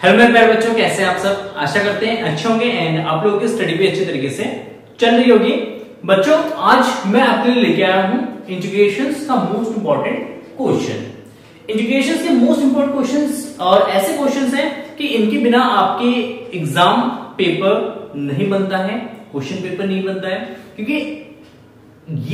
Hello मेरे प्यारे बच्चों, कैसे आप सब? आशा करते हैं अच्छे होंगे एंड आप लोगों की स्टडी भी अच्छे तरीके से चल रही होगी। बच्चों, आज मैं आपके लिए लेके आया हूँ एजुकेशन का मोस्ट इंपॉर्टेंट क्वेश्चन एजुकेशन के मोस्ट इंपॉर्टेंट क्वेश्चन और ऐसे क्वेश्चन हैं कि इनके बिना आपके एग्ज़ाम पेपर नहीं बनता है क्वेश्चन पेपर नहीं बनता है। क्योंकि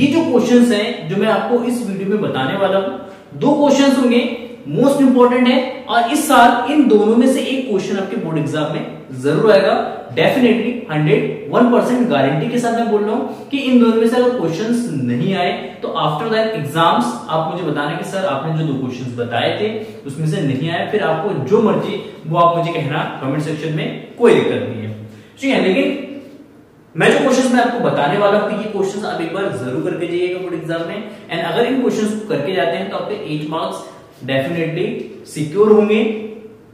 ये जो क्वेश्चंस हैं, जो मैं आपको इस वीडियो में बताने वाला हूँ, दो क्वेश्चंस होंगे। मोस्ट इंपॉर्टेंट है, और इस साल इन दोनों में से एक क्वेश्चन आपके बोर्ड एग्ज़ाम में ज़रूर आएगा। Definitely hundred one percent guarantee के साथ मैं बोल रहा हूँ कि इन दोनों में से अगर क्वेश्चंस नहीं आए तो आफ्टर दैट एग्ज़ाम्स आप मुझे बताना कि सर आपने जो दो क्वेश्चंस बताए थे, उसमें से नहीं आए, फिर आपको जो मर्ज़ी, वो आप मुझे कहना कमेंट सेक्शन में कोई दिक्कत नहीं है। ठीक है लेकिन मैं जो क्वेश्चंस मैं आपको बताने वाला हूँ ये क्वेश्चंस आप एक बार ज़रूर करके जाइएगा बोर्ड एग्ज़ाम में एंड अगर इन क्वेश्चंस को करके जाते हैं तो आपके एट मार्क्स डेफिनेटली सिक्योर होंगे।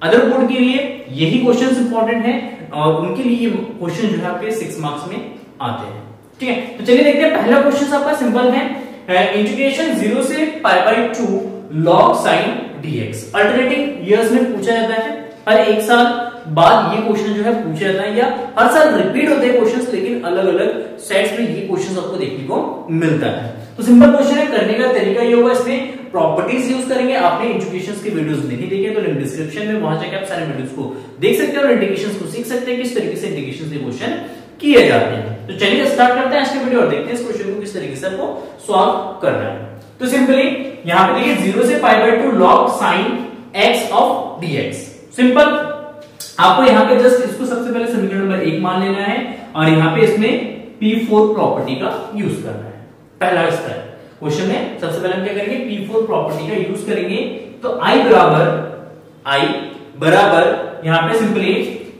अदर बोर्ड के लिए यही क्वेश्चन इंपॉर्टेंट है और उनके लिए क्वेश्चन जो है आपके सिक्स मार्क्स में आते हैं। ठीक है? तो चलिए देखते हैं, पहला क्वेश्चन आपका सिंपल है। इंटीग्रेशन ज़ीरो से pi by two log sine dx alternating years में पूछा जाता है। हर एक साल बाद ये क्वेश्चन जो है पूछा जाता है या हर साल रिपीट होते हैं क्वेश्चंस लेकिन अलग अलग सेट्स में ये क्वेश्चंस आपको देखने को मिलता है। तो सिंपल क्वेश्चन है, करने का तरीका ये होगा इसमें प्रॉपर्टीज़ यूज़ करेंगे, आपने एजुकेशन के वीडियोस नहीं देखे तो लिंक डिस्क्रिप्शन में, वहाँ जाकर आप सारे वीडियोस को देख सकते हैं और इंडिकेशंस को सीख सकते हैं, किस तरीके से इंडिकेशन के क्वेश्चन किए जाते हैं। तो चलिए स्टार्ट करते हैं आज के वीडियो और देखते हैं इस क्वेश्चन को किस तरीके से आपको सॉल्व करना है। तो सिंपली यहाँ पे देखिए ज़ीरो से pi by two log sine x of dx simple आपको यहाँ पे जस्ट इसको सबसे पहले समीकरण नंबर एक मान लेना है और यहाँ पे इसमें P4 प्रॉपर्टी का यूज़ करना है। पहला स्तर क्वेश्चन में सबसे पहले हम क्या करेंगे? P4 प्रॉपर्टी का यूज़ करेंगे। तो I बराबर I बराबर, यहाँ पे सिंपली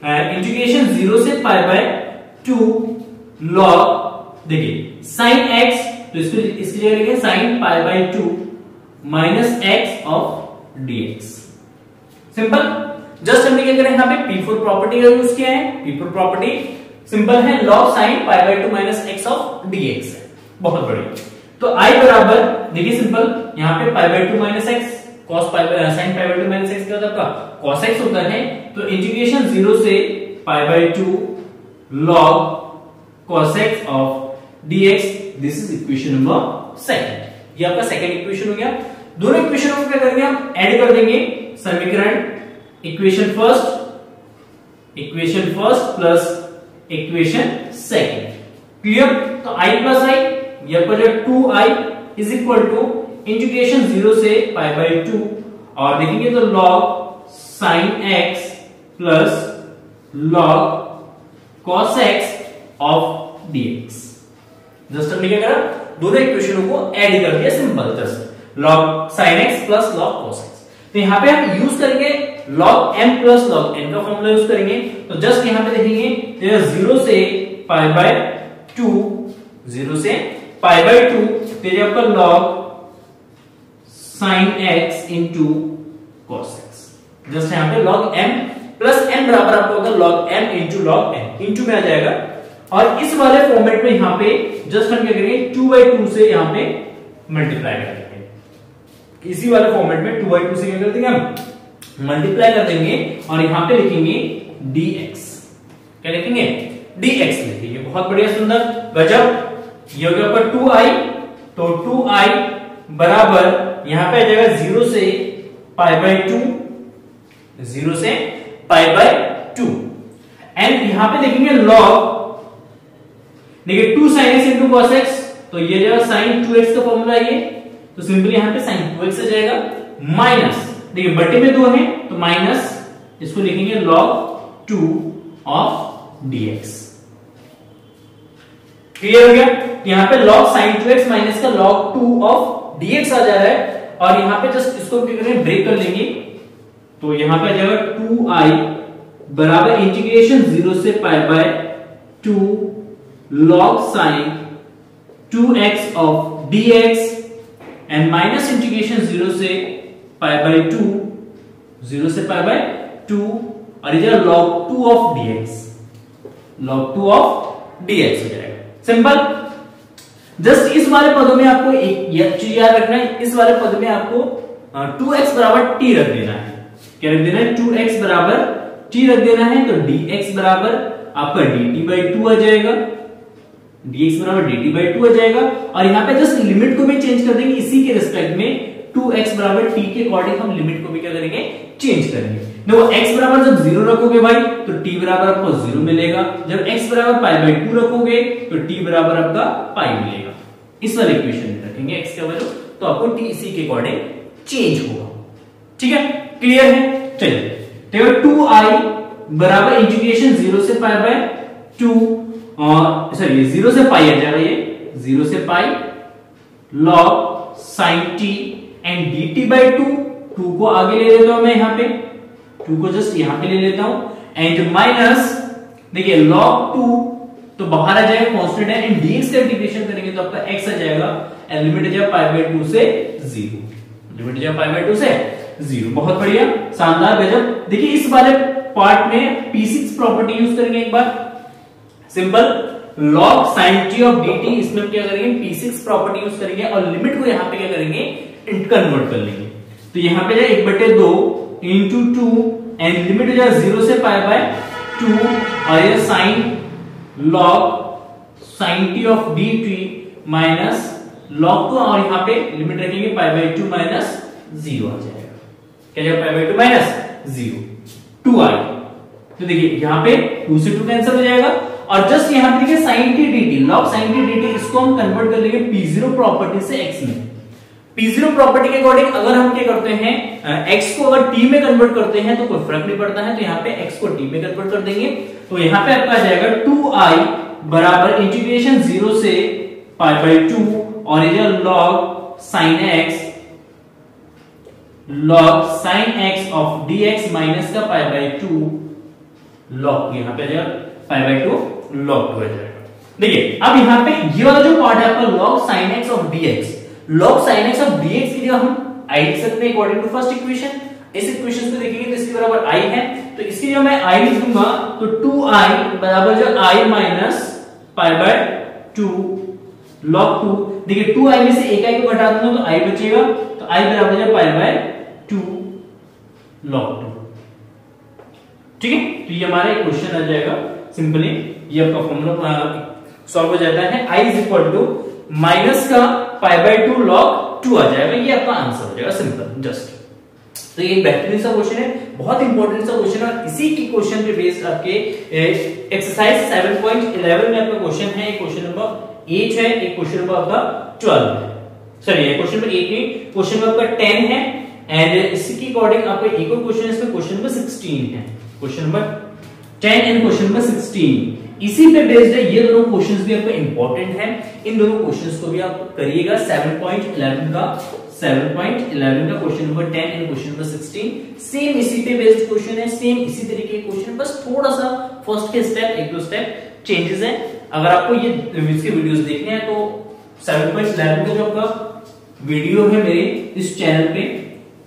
इंटीग्रेशन ज़ीरो से पाई बाय टू लॉग देखिए साइन एक्स तो इसको, इसकी जगह लिखेंगे sine pi by two minus x of dx simple just हमने क्या करें यहाँ पे? P4 प्रॉपर्टी का यूज़ किया है। P4 प्रॉपर्टी सिंपल है, log sin pi by two minus x of dx बहुत बढ़िया। तो i बराबर, देखिए सिंपल यहाँ पे pi by two minus x cos pi sine pi by two minus x क्या होता है आपका? कॉस एक्स होता है तो इंटीग्रेशन ज़ीरो से pi by two log cos x of dx this is equation number second ये आपका सेकंड इक्वेशन हो गया। दोनों इक्वेशनों को क्या करेंगे हम? ऐड कर देंगे। समीकरण equation first equation first plus equation second clear तो आई प्लस आई ये पर two I is equal to integration zero से पाई बाई टू और देखेंगे तो log sine x plus log cos x of dx just हमने क्या करा? दोनों इक्वेशनों को ऐड कर दिया simple just log sine x plus log cos x तो यहाँ पे हम यूज़ करेंगे log m plus log n का फॉर्मूला यूज़ करेंगे. तो जस्ट यहाँ पे देखेंगे तो ज़ीरो से पाई बाय टू ज़ीरो से पाई बाय टू तेरे आपका log sine x into cos x just यहाँ पे लॉग एम प्लस एन बराबर आपको होगा log m into log n into में आ जाएगा। और इस वाले फॉर्मेट में यहाँ पे जस्ट हम क्या करेंगे? टू बाई टू से यहाँ पे मल्टीप्लाई कर देंगे। इसी वाले फॉर्मेट में टू बाई टू से क्या कर देंगे हम? मल्टीप्लाई कर देंगे और यहाँ पे लिखेंगे dx क्या लिखेंगे? dx लिखेंगे। बहुत बढ़िया, सुंदर, गजब। ये हो गया टू आई तो टू आई बराबर यहाँ पे आ जाएगा ज़ीरो से पाई बाय टू ज़ीरो से पाई बाय टू एंड यहाँ पे देखेंगे लॉग देखिए two sine x into cos x तो ये जाएगा साइन टू एक्स का फॉर्मूला ये तो सिंपली यहाँ पे साइन टू एक्स आ जाएगा माइनस देखिए बटे में दो है तो माइनस इसको लिखेंगे log two of dx clear हो गया? यहाँ पे log sin 2x माइनस का log 2 ऑफ़ dx आ जा रहा है और यहाँ पे जस्ट इसको ब्रेक कर लेंगे। तो यहाँ पे आ जाएगा 2i बराबर इंटीग्रेशन ज़ीरो से pi by two log sin 2x of dx and minus integration zero से पाई बाय टू ज़ीरो से पाई बाय टू और इधर log 2 of dx log 2 of dx हो जाएगा। सिंपल जस्ट इस वाले पदों में आपको एक चीज़ याद रखना है, इस वाले पद में आपको टू एक्स बराबर टी रख देना है। क्या रख देना है? टू एक्स बराबर टी रख देना है तो डी एक्स बराबर आपका डी टी बाई टू आ जाएगा। dx बराबर dt बाई टू आ जाएगा। और यहाँ पे जस्ट लिमिट को भी चेंज कर देंगे, इसी के रिस्पेक्ट में 2x बराबर t के अकॉर्डिंग हम लिमिट को भी क्या करेंगे? चेंज करेंगे। देखो, x बराबर जब ज़ीरो रखोगे भाई तो t बराबर आपको ज़ीरो मिलेगा। जब x बराबर पाई बाई टू रखोगे तो t बराबर आपका पाई मिलेगा। इस वाले इक्वेशन में रखेंगे x का वैल्यू तो आपको t इसी के अकॉर्डिंग चेंज होगा। ठीक है? क्लियर है? चलिए। देखो टू आई बराबर इंटीग्रेशन ज़ीरो से pi by two sorry zero से पाई आ जाएगा ये। ज़ीरो से pi log sine t and d t by two two को आगे ले लेता हूँ मैं यहाँ पे। टू को जस्ट यहाँ पे ले लेता हूँ। एंड माइनस देखिए लॉग टू तो बाहर आ जाएगा कांस्टेंट है एंड डीएक्स का इंटीग्रेशन करेंगे तो आपका एक्स आ जाएगा। एंड लिमिट आ जाएगा पाई बाई टू से ज़ीरो लिमिट आ जाएगा पाई बाई टू से ज़ीरो बहुत बढ़िया, शानदार गजब। देखिए, इस वाले पार्ट में पी सिक्स प्रॉपर्टी यूज़ करेंगे एक बार। Simple log sine t of d t इसमें क्या करेंगे? पी सिक्स प्रॉपर्टी यूज़ करेंगे, और लिमिट को यहाँ पे क्या करेंगे? कन्वर्ट कर लेंगे। तो यहाँ पे जाए, एक बटे दो इंटू टू एंड लिमिट हो जाए ज़ीरो से पाई बाय टू और ये sine log sine t of d t minus log two और यहाँ पे लिमिट रखेंगे pi by two minus zero आ जाएगा। क्या जाएगा? Pi by two minus zero two I तो देखिए, यहाँ पे टू से टू कैंसिल हो जाएगा। और जस्ट यहाँ पे देखिए sin t log sine t d dt इसको हम कन्वर्ट कर लेंगे p0 प्रॉपर्टी से एक्स में। P0 प्रॉपर्टी के अकॉर्डिंग अगर हम क्या करते हैं x को अगर t में कन्वर्ट करते हैं तो कोई फ़र्क नहीं पड़ता है तो यहाँ पे x को t में कन्वर्ट कर देंगे। तो यहाँ पे आपका जाएगा 2i बराबर इंटीग्रेशन 0 से पाई बाई टू और log sine x, log sin x of dx minus का पाई बाई टू लॉग यहाँ पे आ जाएगा pi by two log two आ जाएगा। देखिए, अब यहाँ पे ये वाला जो पार्ट है, आपका log sine x of dx log sine x of dx की जगह हम आई लिख सकते हैं अकॉर्डिंग टू फ़र्स्ट इक्वेशन इस इक्वेशन को देखेंगे तो इसके बराबर आई है. तो इसकी जगह मैं आई लिख दूँगा तो टू आई बराबर जो I minus pi by two log two देखिए टू आई में से एक आई को घटा दूँगा तो आई बचेगा. तो आई बराबर जो pi by two log two ठीक है? तो ये हमारा क्वेश्चन आ जाएगा. सिंपली ये आपका फॉर्मूला सॉल्व हो जाता है. I is equal to minus का pi by two log two आ जाएगा, ये आपका आंसर हो जाएगा, सिंपल जस्ट तो ये बेहतरीन सा क्वेश्चन है, बहुत इंपॉर्टेंट सा क्वेश्चन है, और इसी की क्वेश्चन पे बेस्ड आपके एक्सरसाइज 7.11 में आपका क्वेश्चन है क्वेश्चन नंबर 8 है, एक क्वेश्चन नंबर आपका 12 है. सॉरी क्वेश्चन नंबर 8 नहीं क्वेश्चन नंबर आपका 10 है एंड इसकी अकॉर्डिंग आपका एक और क्वेश्चन है, इसमें क्वेश्चन नंबर 16 है. Question number 10 and question number 16 इसी पे बेस्ड है, ये दोनों क्वेश्चंस भी आपको इंपॉर्टेंट है। इन दोनों क्वेश्चंस को भी आप करिएगा। 7.11 का 7.11 का question number 10 and question number 16 same इसी पे बेस्ड क्वेश्चन है सेम इसी तरीके के क्वेश्चन बस थोड़ा सा फ़र्स्ट के स्टेप एक दो स्टेप चेंजेस है। अगर आपको ये, इसके वीडियोस देखने हैं तो 7.11 का जो आपका वीडियो है मेरे, इस चैनल पे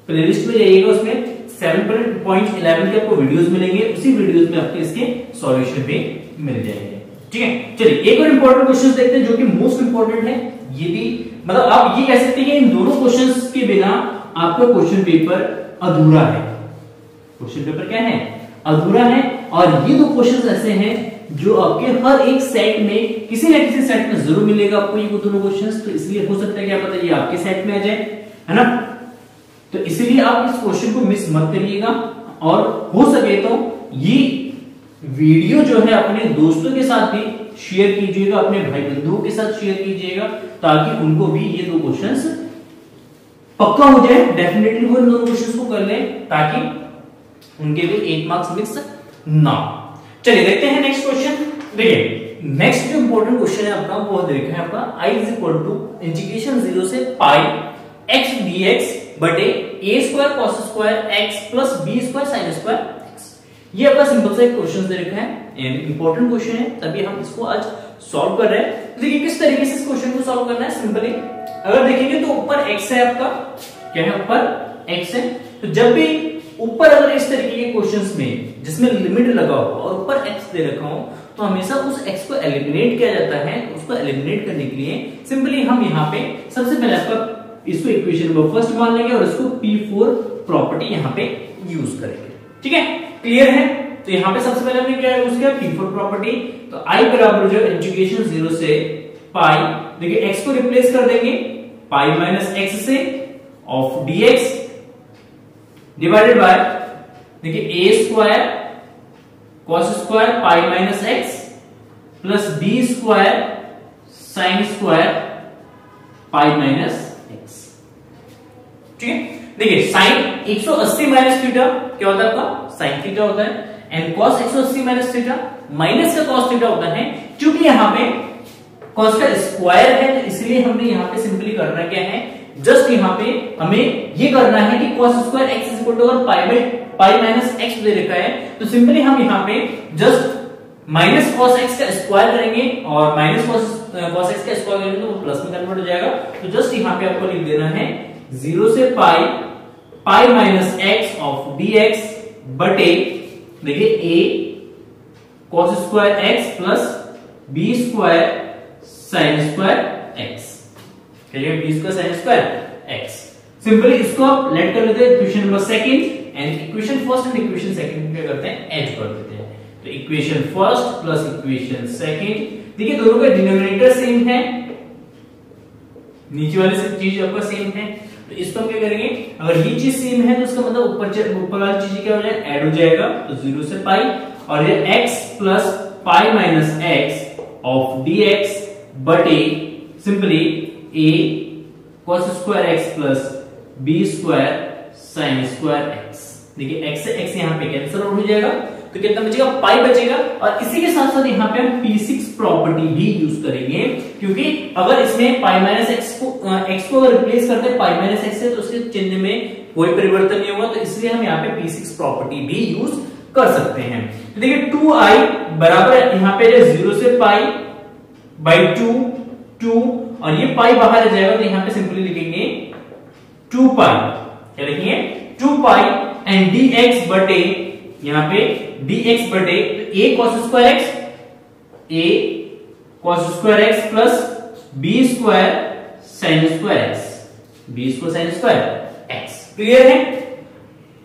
प्लेलिस्ट में जाइएगा उसमें। 7.11 के आपको वीडियोस मिलेंगे, उसी वीडियोस में आपके इसके सॉल्यूशन भी मिल जाएँगे। ठीक है? चलिए, एक और इंपॉर्टेंट क्वेश्चन देखते हैं, जो कि मोस्ट इंपॉर्टेंट है। ये भी मतलब आप ये कह सकते हैं कि इन दोनों क्वेश्चंस के बिना आपका क्वेश्चन पेपर अधूरा है। क्वेश्चन पेपर क्या है? अधूरा है। और ये दो क्वेश्चन ऐसे हैं, जो आपके हर एक सेट में, किसी ना किसी सेट में ज़रूर मिलेगा आपको ये दोनों क्वेश्चन तो इसलिए हो सकता है क्या पता ये आपके सेट में आ जाए, है ना? तो इसलिए आप इस क्वेश्चन को मिस मत करिएगा। और हो सके तो ये वीडियो जो है अपने दोस्तों के साथ भी शेयर कीजिएगा, अपने भाई बंधुओं के साथ शेयर कीजिएगा, ताकि उनको भी ये दो क्वेश्चंस पक्का हो जाए। डेफिनेटली वो इन दोनों क्वेश्चंस को कर ले, ताकि उनके भी एक मार्क्स मिक्स ना चलिए, देखते हैं नेक्स्ट क्वेश्चन देखिए नेक्स्ट जो इंपॉर्टेंट क्वेश्चन है आपका, वो देखा है आपका I is equal to integration zero से पाई एक्स डी एक्स बटे a square cos square x plus b square sine square ये आपका सिंपल सा एक क्वेश्चन दे रखा है। इंपॉर्टेंट क्वेश्चन है। तभी हम इसको आज सॉल्व कर रहे हैं। तो देखिए किस तरीके से इस क्वेश्चन को सॉल्व करना है सिंपली अगर देखेंगे तो ऊपर x है आपका। क्या है ऊपर? एक्स है। तो जब भी ऊपर अगर इस तरीके के क्वेश्चंस में जिसमें लिमिट लगा हो और ऊपर एक्स दे रखा हो तो हमेशा उस एक्स को एलिमिनेट किया जाता है। उसको एलिमिनेट करने के लिए सिंपली हम यहाँ पे सबसे पहले आपका इसको इक्वेशन नंबर फ़र्स्ट मान लेंगे और इसको P4 प्रॉपर्टी यहाँ पे यूज़ करेंगे। ठीक है? क्लियर है? तो यहाँ पे सबसे पहले हमने क्या यूज़ किया? पीफोर प्रॉपर्टी तो आई बराबर जो इंटीग्रेशन ज़ीरो से पाई देखिए एक्स को रिप्लेस कर देंगे। पाई माइनस एक्स से ऑफ़ डीएक्स डिवाइडेड बाय देखिए a square cos square pi minus x plus b square sine square pi minus ठीक है। देखिए साइन 180 माइनस थीटा क्या होता है आपका? साइन थीटा होता है। And cos 180 minus theta minus का कॉस थीटा होता है। क्योंकि यहाँ पे कॉस का स्क्वायर है तो इसलिए हमने यहाँ पे सिंपली करना क्या है? जस्ट यहाँ पे हमें ये करना है कि cos square x is equal to pi by pi minus x दे रखा है। तो सिंपली हम यहाँ पे जस्ट माइनस cos x का स्क्वायर करेंगे और माइनस cos cos x का स्क्वायर करेंगे तो वो प्लस में कन्वर्ट हो जाएगा। तो जस्ट यहाँ पे आपको लिख देना है ज़ीरो से pi pi minus x of dx बटे, देखिए a, cos square x plus b square sin square x. चलिए b square sine square x simply इसको आप लेट कर लेते हैं equation number second and equation first and equation second क्या करते हैं? ऐड कर देते हैं। तो equation first plus equation second देखिए दोनों का डिनोमिनेटर सेम है। नीचे वाले से चीज़ आपका सेम है। तो इसको हम क्या करेंगे? अगर ये चीज़ सेम है तो इसका मतलब ऊपर ऊपर वाली चीज़ क्या हो जाएगा ऐड हो जाएगा तो ज़ीरो से पाई और ये x plus pi minus x of d x बटे simply a cos square x plus b square sine square x देखिए, x से x यहाँ पे कैंसिल हो जाएगा तो कितना बचेगा? पाई बचेगा। और इसी के साथ साथ यहाँ पे हम P6 प्रॉपर्टी भी यूज़ करेंगे, क्योंकि अगर इसमें पाई माइनस एक्स को x को अगर रिप्लेस करते हैं पाई माइनस एक्स से तो उसके चिन्ह में कोई परिवर्तन नहीं होगा तो इसलिए हम यहाँ पे P6 प्रॉपर्टी भी यूज़ कर सकते हैं। तो देखिए 2i बराबर यहाँ पे ज़ीरो से पाई बाई टू टू और ये पाई बाहर आ जाएगा तो यहाँ पे सिंपली लिखेंगे टू पाई क्या लिखेंगे? Two pi and d x बटे यहाँ पे डी एक्स बटे a cos square x a cos square x plus b square sine square x b square sine square x clear है?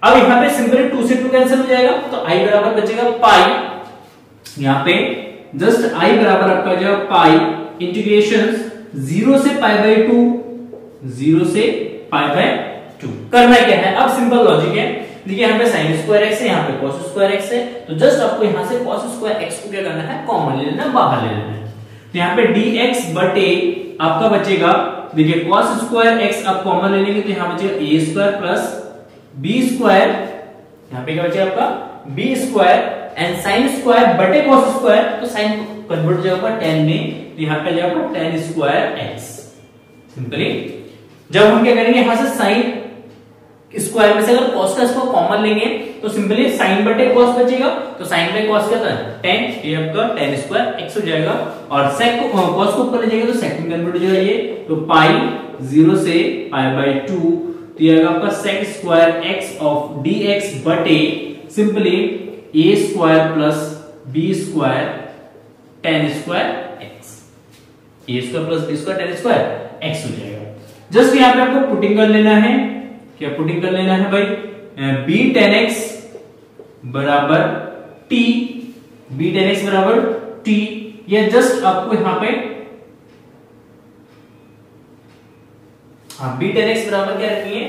अब यहाँ पे सिंपली टू से टू कैंसिल हो जाएगा तो आई बराबर बचेगा पाई यहाँ पे जस्ट आई बराबर आपका जो पाई इंटीग्रेशन ज़ीरो से पाई बाई टू ज़ीरो से पाई बाय टू करना क्या है? अब सिंपल लॉजिक है। देखिए यहाँ पे साइन स्क्वायर एक्स है, यहाँ पे कॉस स्क्वायर एक्स है तो जस्ट आपको यहाँ से कॉस स्क्वायर एक्स को क्या करना है? कॉमन ले लेना, बाहर ले लेना है। तो यहाँ पे डी एक्स बटे आपका बचेगा, देखिए कॉस स्क्वायर एक्स आप कॉमन ले लेंगे तो यहाँ बचेगा a square plus b square यहाँ पे क्या बचेगा आपका? B square and sine square बटे कॉस स्क्वायर तो साइन कन्वर्ट हो जाएगा टेन में तो यहाँ पे जाएगा टेन स्क्वायर एक्स सिंपली जब हम क्या करेंगे, यहाँ से साइन स्क्वायर में से अगर कॉस का इसको कॉमन लेंगे तो सिंपली साइन बटे कॉस बचेगा। तो साइन बाय कॉस क्या था टेन ये आपका टेन स्क्वायर एक्स हो जाएगा। और सेक को कॉस को ऊपर ले जाएगा तो सेक में कन्वर्ट हो जाएगा ये। तो पाई ज़ीरो से पाई बाय टू तो ये आपका sec square x of d x बटे simply a square plus b square tan square x a square plus b square tan square x हो जाएगा। जस्ट यहाँ पे आपको पुटिंग कर लेना है। क्या पुटिंग कर लेना है भाई? बी टेन एक्स बराबर टी बी टेन एक्स बराबर टी या जस्ट आपको यहाँ पे हाँ बी टेन एक्स बराबर क्या रखेंगे?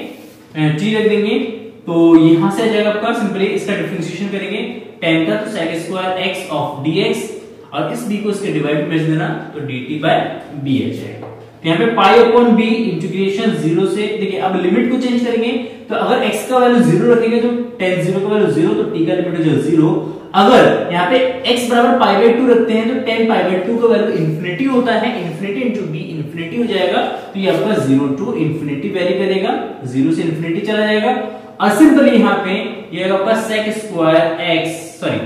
टी रख देंगे। तो यहाँ से आ जाएगा आपका सिंपली इसका डिफ्रेंसिएशन करेंगे। टेन का तो sec square x of d x और इस बी को इसके डिवाइड में देना तो डी टी बाय बी आ जाएगा। तो यहाँ पे pi upon b integration zero से, देखिए, अब लिमिट को चेंज करेंगे तो अगर एक्स का वैल्यू ज़ीरो रखेंगे तो टेन ज़ीरो का वैल्यू ज़ीरो तो t का लिमिट हो जाएगा ज़ीरो अगर यहाँ पे x बराबर पाई बाय टू रखते हैं तो टेन पाई बाय टू का वैल्यू इन्फिनिटी होता है इन्फिनिटी इंटू बी इन्फिनिटी हो जाएगा तो ये आपका ज़ीरो टू इन्फिनिटी वेरी करेगा ज़ीरो से इन्फिनिटी चला जाएगा. और सिंपली यहाँ पे ये आपका sec square x sorry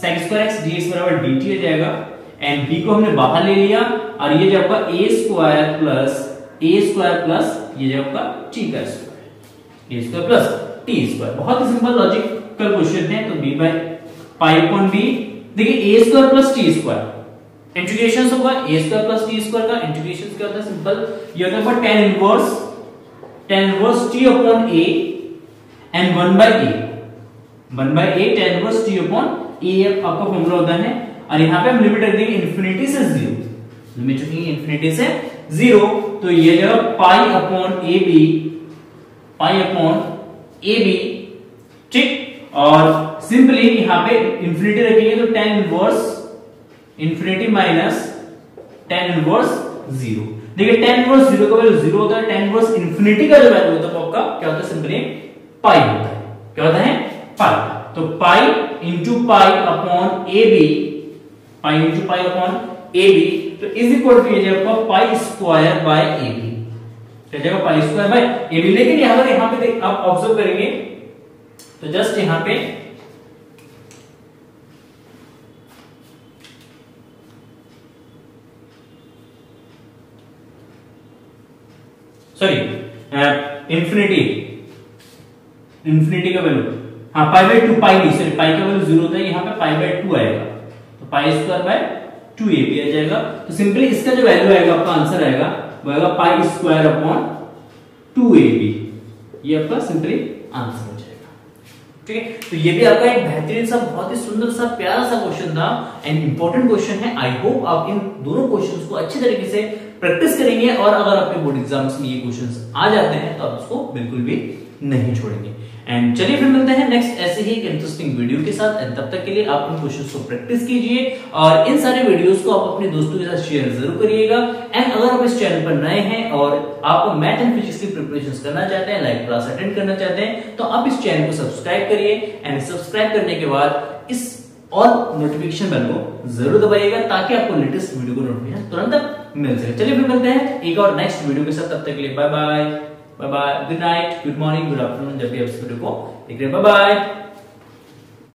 sec square x dx बराबर dt हो जाएगा. एंड बी को हमने बाहर ले लिया और ये जो आपका a square plus a square plus ये जो आपका टी का square. A square plus t square. बहुत ही सिंपल लॉजिकल क्वेश्चन है तो b by pi upon b. देखिए, a square plus t square. Integration होगा a square plus t square का। इंटीग्रेशन क्या होता है सिंपल, ये होता है tan inverse tan inverse t upon a and one by a one by a tan inverse t upon a, आपका formula होता है। और यहाँ पे हम लिमिट रख देंगे इन्फिनिटी से ज़ीरो लिमिट रखेंगे इन्फिनिटी से ज़ीरो तो ये जगह pi upon a b pi upon a b ठीक? और सिंपली यहाँ पे इंफिनिटी रखेंगे तो tan inverse infinity minus tan inverse zero देखिए टेन इनवर्स ज़ीरो का वैल्यू ज़ीरो होता है टेन इनवर्स इंफिनिटी का जो वैल्यू होता है आपका क्या होता है? सिंपली पाई होता है। क्या होता है? पाई तो pi into pi upon A B pi into pi upon A B तो इज़ इक्वल टू ये आपका pi square by A B जाएगा pi square by A B लेकिन यहाँ पर, यहाँ पे आप ऑब्ज़र्व करेंगे तो जस्ट यहाँ पे सॉरी इंफिनिटी इंफिनिटी का वैल्यू हाँ पाई बाय टू पाई नहीं सॉरी पाई का वैल्यू ज़ीरो होता है यहाँ पे पाई बाय टू आएगा। Pi square by two A आ जाएगा। तो सिंपली इसका जो वैल्यू आएगा, आपका आंसर आएगा, वो आएगा pi square upon two A B ये आपका सिंपली आंसर हो जाएगा। ठीक है? तो ये भी आपका एक बेहतरीन सा, बहुत ही सुंदर सा, प्यारा सा क्वेश्चन था एंड इंपॉर्टेंट क्वेश्चन है। आई होप आप इन दोनों क्वेश्चंस को अच्छी तरीके से प्रैक्टिस करेंगे, और अगर आपके बोर्ड एग्ज़ाम्स में ये क्वेश्चंस आ जाते हैं तो आप उसको बिल्कुल भी नहीं छोड़ेंगे। एंड चलिए फिर मिलते हैं नेक्स्ट ऐसे ही एक इंटरेस्टिंग वीडियो के साथ। तब तक के लिए आप इन क्वेश्चंस को प्रैक्टिस कीजिए। और इन सारे वीडियोस को आप अपने दोस्तों के साथ शेयर ज़रूर करिएगा। एंड अगर आप इस चैनल पर नए हैं और आप मैथ एंड फिजिक्स की प्रिपरेशन करना चाहते हैं लाइव क्लास अटेंड करना चाहते हैं तो आप इस चैनल को सब्सक्राइब करिए। एंड सब्सक्राइब करने के बाद इस और नोटिफिकेशन बेल को ज़रूर दबाइएगा ताकि आपको लेटेस्ट वीडियो को नोटिफिकेशन तुरंत मिल सके। चलिए फिर मिलते हैं एक और नेक्स्ट वीडियो के साथ। तब तक के लिए bye bye bye bye good night good morning good afternoon जब भी आप इस वीडियो को देख रहे हैं बाय बाय